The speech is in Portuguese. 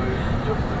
foi.